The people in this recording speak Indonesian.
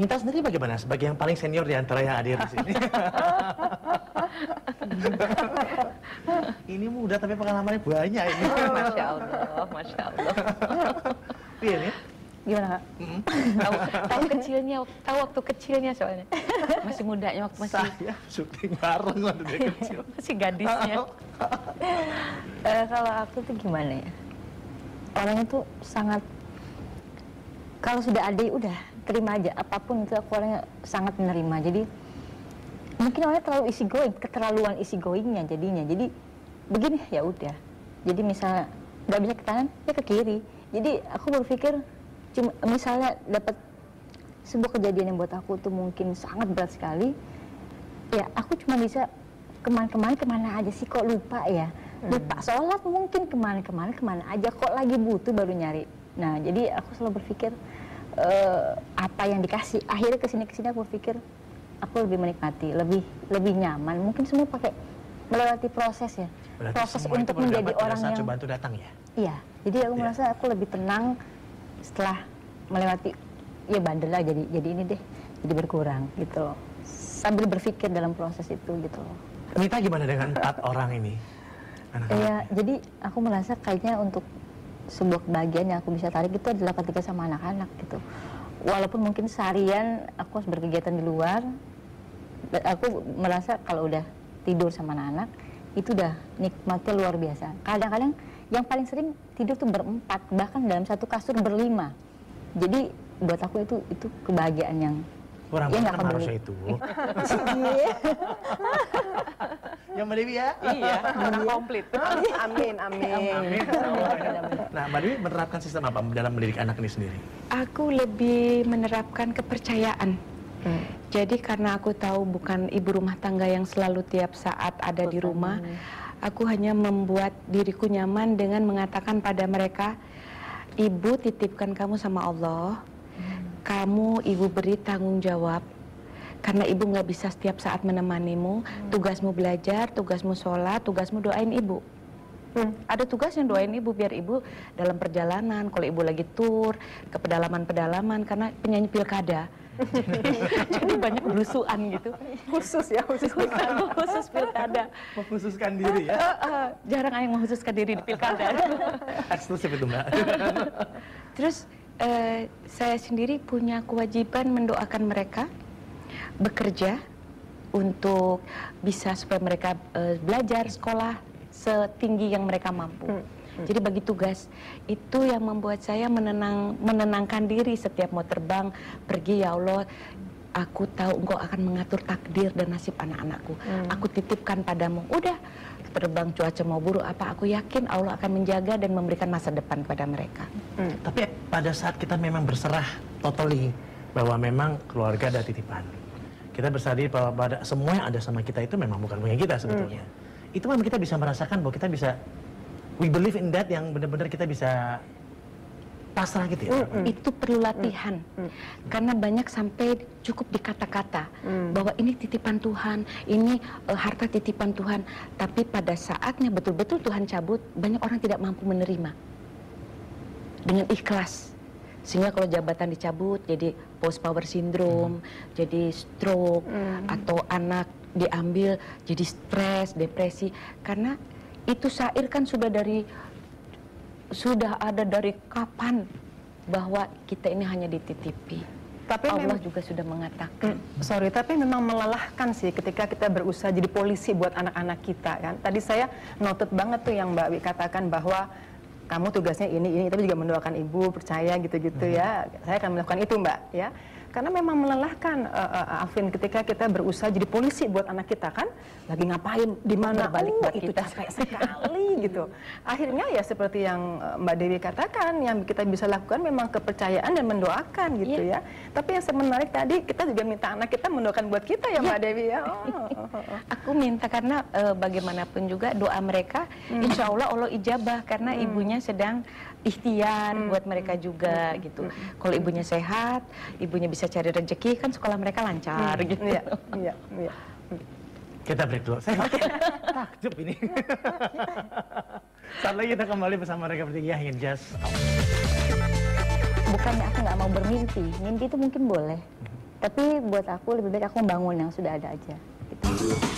Minta sendiri bagaimana sebagai yang paling senior di antara yang hadir di sini? ini muda tapi pengalamannya banyak ini. Masya Allah, Masya Allah. Iya nih. Gimana kak? tahu, tahu kecilnya, tahu waktu kecilnya soalnya. Masih mudanya waktu masih Saya syuting bareng waktu dia kecil. masih gadisnya. Eh, kalau aku tuh gimana ya? Orangnya tuh sangat kalau sudah ada udah terima aja apa pun itu aku orangnya sangat menerima. Jadi mungkin orangnya terlalu isi going, keterlaluan isi goingnya jadinya. Jadi begini ya udah. Jadi misalnya nggak bisa ke kanan ya ke kiri. Jadi aku berpikir cuma misalnya dapat sebuah kejadian yang buat aku tuh mungkin sangat berat sekali ya aku cuma bisa ke mana-kemana ke mana aja sih kok lupa ya lupa sholat mungkin ke mana-kemana ke mana aja kok lagi butuh baru nyari nah jadi aku selalu berpikir eh, apa yang dikasih akhirnya ke sini ke sini aku berpikir aku lebih menikmati lebih lebih nyaman mungkin semua pakai melewati proses ya Berarti proses untuk menjadi orang yang itu datang ya? Iya, jadi aku Iya. merasa aku lebih tenang setelah melewati ya bandel lah jadi jadi ini deh, jadi berkurang gitu loh. Sambil berpikir dalam proses itu gitu loh. Mita gimana dengan empat orang ini? Iya, jadi aku merasa kayaknya untuk sebuah kebahagiaan yang aku bisa tarik itu adalah ketika sama anak-anak gitu. Walaupun mungkin seharian aku harus berkegiatan di luar, aku merasa kalau udah tidur sama anak-anak itu udah nikmatnya luar biasa. Kadang-kadang yang paling sering tidur tuh berempat, bahkan dalam satu kasur berlima. Jadi buat aku itu itu kebahagiaan yang Kurang ya kan harusnya itu. Yang Mbak Dewi ya? iya, anak komplit. Amin, amin. Nah, Mbak Dewi menerapkan sistem apa dalam mendidik anak ini sendiri? Aku lebih menerapkan kepercayaan. Jadi karena aku tahu bukan ibu rumah tangga yang selalu tiap saat ada di rumah, aku hanya membuat diriku nyaman dengan mengatakan pada mereka, ibu titipkan kamu sama Allah, kamu ibu beri tanggung jawab. Karena ibu nggak bisa setiap saat menemanimu, tugasmu belajar, tugasmu sholat, tugasmu doain ibu. Ada tugas yang doain ibu biar ibu dalam perjalanan, kalau ibu lagi tur ke pedalaman-pedalaman karena penyanyi pilkada. Jadi banyak belusuan gitu. Khusus ya, khusus. Khusus pilkada. Mengkhususkan diri ya? Eh, eh, jarang yang mengkhususkan diri di pilkada. Eksklusif itu Mbak. Terus eh, saya sendiri punya kewajiban mendoakan mereka bekerja untuk bisa supaya mereka eh, belajar sekolah setinggi yang mereka mampu. Jadi bagi tugas itu yang membuat saya menenang menenangkan diri setiap mau terbang pergi ya Allah aku tahu engkau akan mengatur takdir dan nasib anak-anakku. Aku titipkan padamu. Udah terbang cuaca mau buruk apa aku yakin Allah akan menjaga dan memberikan masa depan kepada mereka. Tapi pada saat kita memang berserah totally bahwa memang keluarga ada titipan. Kita bahwa pada semua yang ada sama kita itu memang bukan punya kita sebetulnya. Itu memang kita bisa merasakan bahwa kita bisa we believe in that yang benar-benar kita bisa pasrah gitu ya. Itu perlu latihan. Karena banyak sampai cukup di kata-kata bahwa ini titipan Tuhan, ini eh, harta titipan Tuhan, tapi pada saatnya betul-betul Tuhan cabut, banyak orang tidak mampu menerima. Dengan ikhlas. Sehingga kalau jabatan dicabut jadi post power syndrome, jadi stroke atau anak diambil jadi stres, depresi karena itu syair kan sudah dari sudah ada dari kapan bahwa kita ini hanya dititipi. Tapi Allah mem- juga sudah mengatakan. Sorry, tapi memang melelahkan sih ketika kita berusaha jadi polisi buat anak-anak kita kan. Tadi saya noted banget tuh yang Mbak Wi katakan bahwa kamu tugasnya ini ini tapi juga mendoakan ibu percaya gitu-gitu ya. Saya akan melakukan itu Mbak ya. Karena memang melelahkan eh, eh, Afin ketika kita berusaha jadi polisi buat anak kita kan lagi ngapain di mana Berbalik oh, buat itu kita. capek sekali gitu. Akhirnya ya seperti yang eh, Mbak Dewi katakan yang kita bisa lakukan memang kepercayaan dan mendoakan gitu ya. Tapi yang semenarik tadi kita juga minta anak kita mendoakan buat kita ya Mbak Dewi ya. Oh, oh, oh. Aku minta karena eh, bagaimanapun juga doa mereka, insya Allah Allah ijabah karena ibunya sedang ikhtiar buat mereka juga gitu. Kalau ibunya sehat, ibunya bisa cari rezeki kan sekolah mereka lancar gitu. Iya, iya, iya. Kita break dulu. Saya takjub ini. Saat lagi kita kembali bersama mereka bertiga ingin just bukannya aku nggak mau bermimpi mimpi itu mungkin boleh Tapi buat aku lebih baik aku membangun yang sudah ada aja. Gitu.